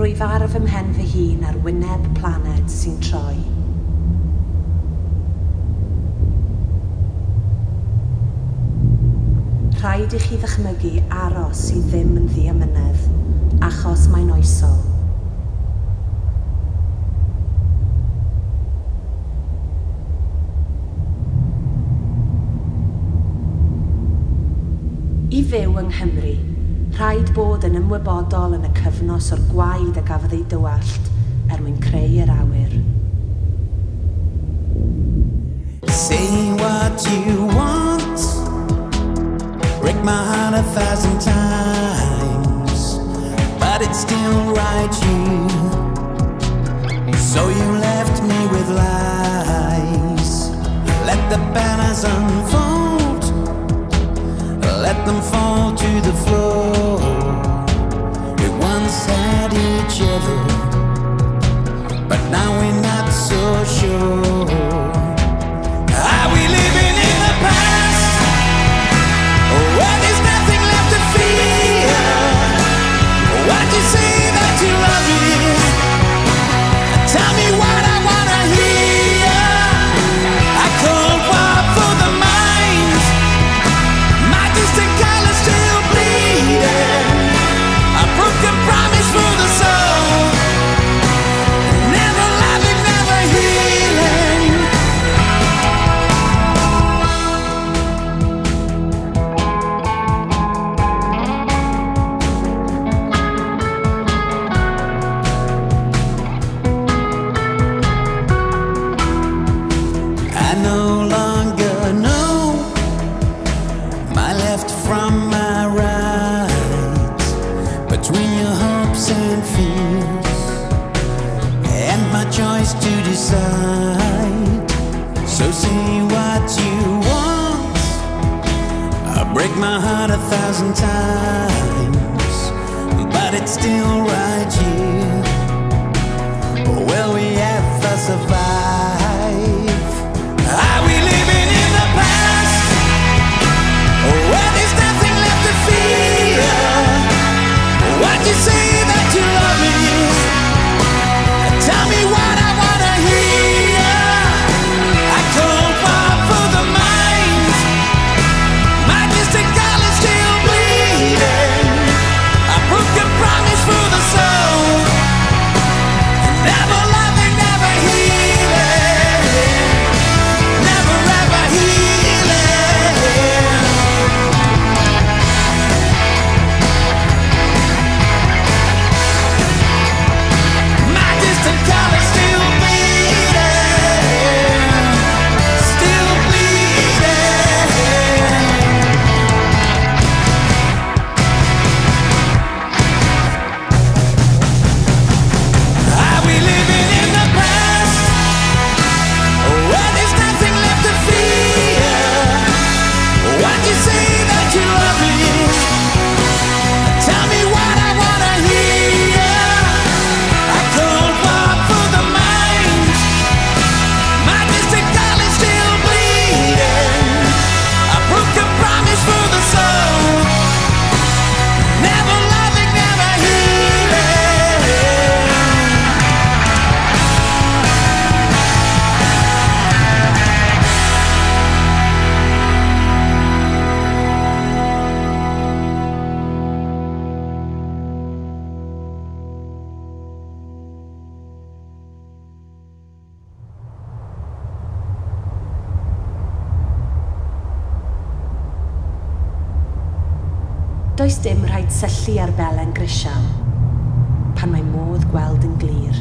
rwyf ar fy mhen fy hun ar wyneb planed sy'n troi. Rhaid i chi ddychmygu aros i ddim yn ddiamynedd, achos mae'n oesol. I fyw yng Nghymru, Rhaid bod yn ymwybodol yn y cyfnos o'r gwaed a gafodd ei dywallt er mwyn creu yr awyr. Say what you want. Break my heart a thousand times But it's still right you So you left me with lies. Let the banners unfold. Let them fall to the floor. see left from my right, between your hopes and fears, and my choice to decide. So say what you want. I break my heart a thousand times, but it's still does dim rhaid syllu ar belen grisial pan mae modd gweld yn glir.